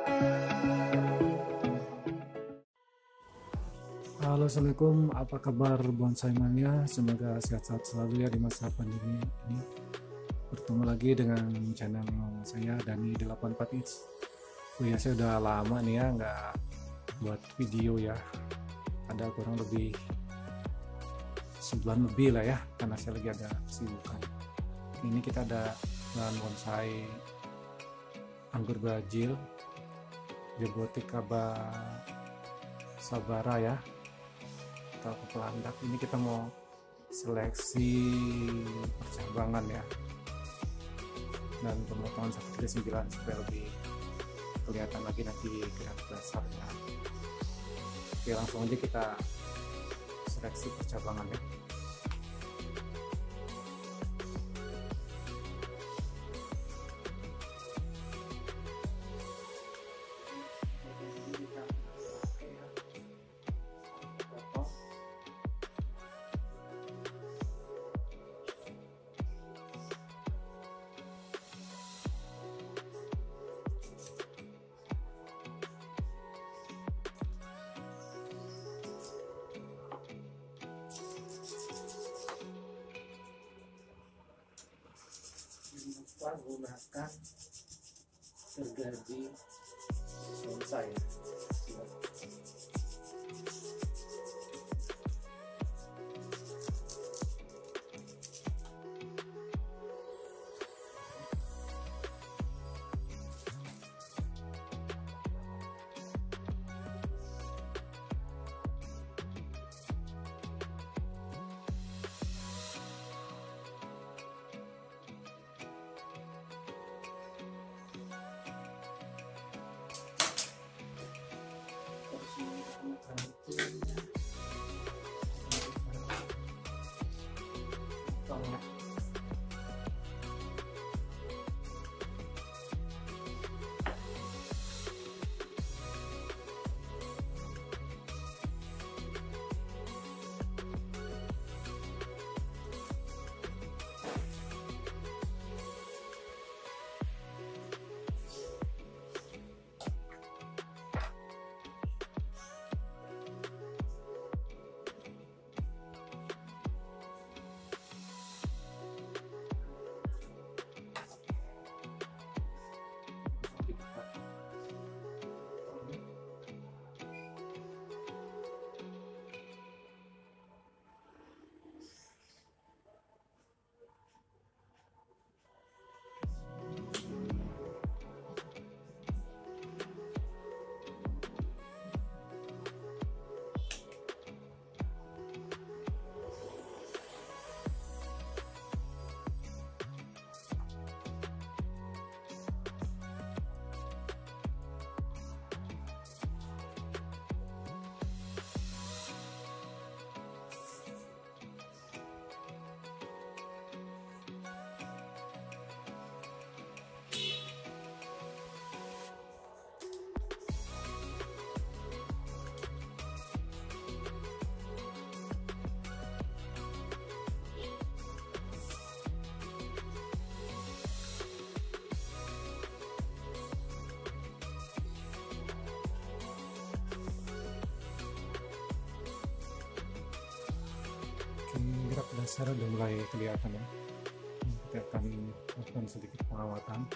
Halo Assalamualaikum, apa kabar bonsai mania? Semoga sehat-sehat selalu ya di masa pandemi ini. Bertemu lagi dengan channel saya Dani 84 Inch. Oh ya saya udah lama nih ya nggak buat video ya. Ada kurang lebih sebulan lebih lah ya karena saya lagi ada kesibukan. Ini kita ada bahan bonsai anggur brazil Jaboticaba sabara ya. Atau kepelandak ini kita mau seleksi percabangan ya. Dan pemotongan satu sembilan supaya lebih kelihatan lagi nanti gerak dasarnya. Oke langsung aja kita seleksi percabangan ya lupa gunakan gergaji bonsai dasar udah mulai kelihatan ya. Kita akan lakukan sedikit pengawatan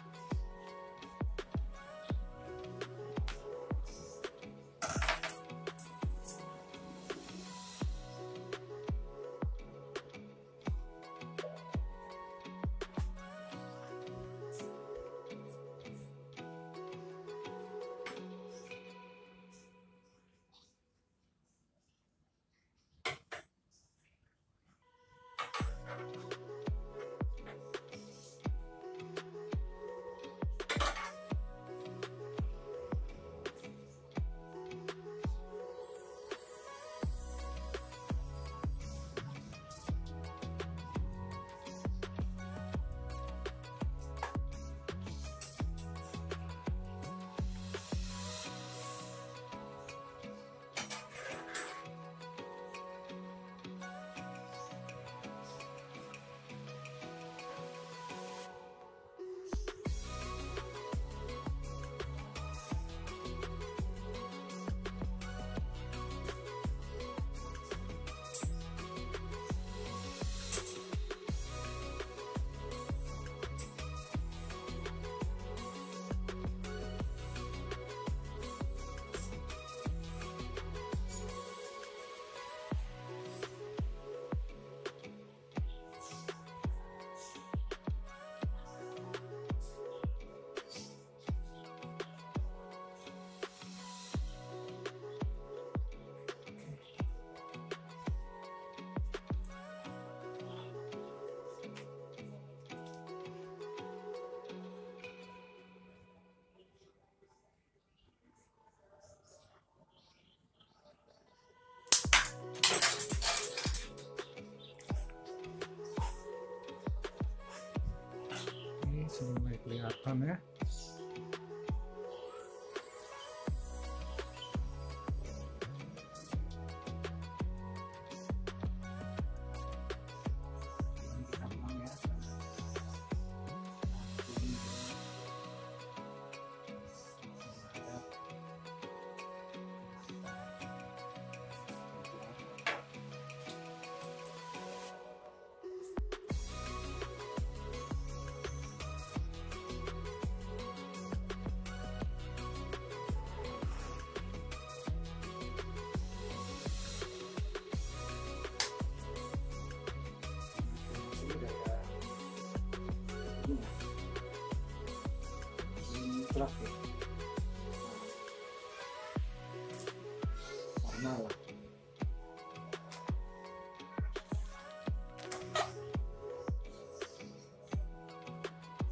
warna lah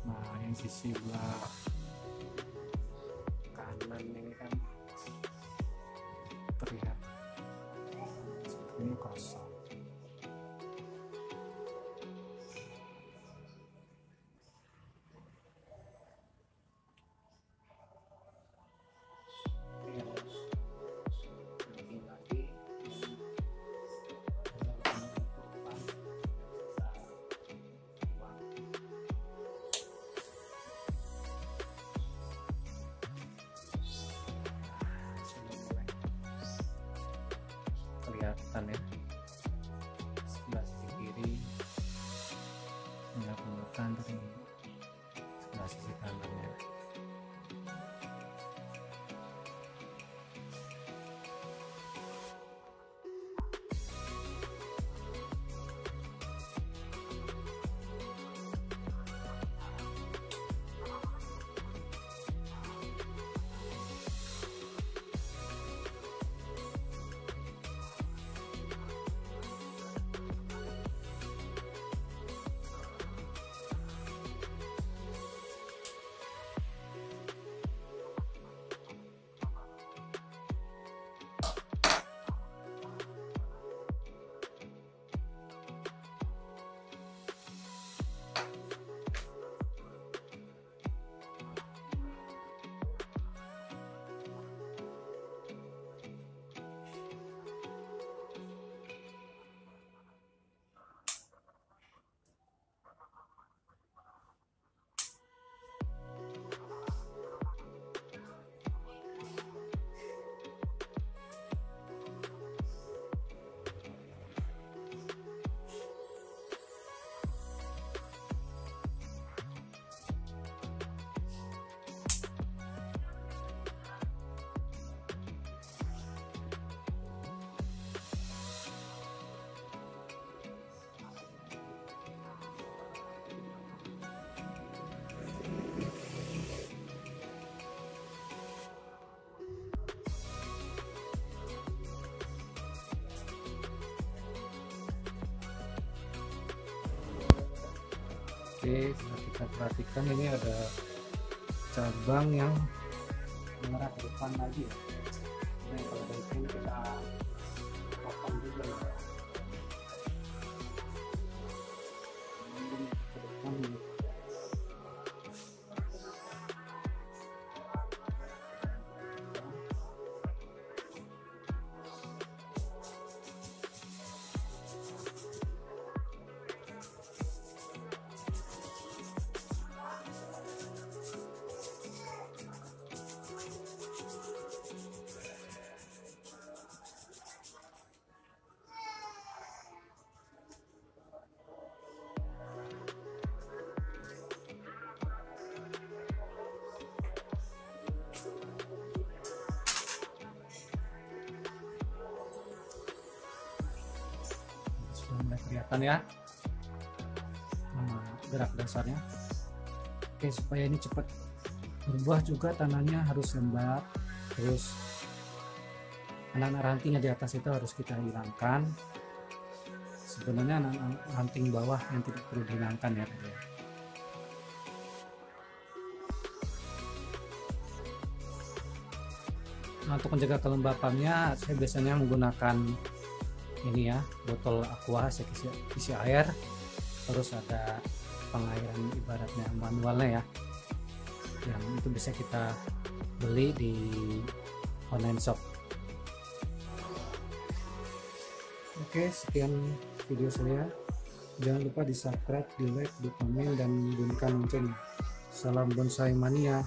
nah yang sisi belah kelihatan setelah kita perhatikan ini ada cabang yang mengarah ke depan lagi ya. Kelihatan ya. Nama gerak dasarnya. Oke supaya ini cepat berbuah juga tanahnya harus lembab terus anak-anak rantingnya di atas itu harus kita hilangkan. Sebenarnya anak-anak ranting bawah yang tidak perlu dihilangkan ya ya. Nah, untuk menjaga kelembapannya saya biasanya menggunakan ini ya botol aqua saya isi, isi air. Terus ada pengairan ibaratnya manualnya ya. Yang itu bisa kita beli di online shop. Oke sekian video saya. Jangan lupa di subscribe di like di komen dan bunyikan loncengnya salam bonsai mania.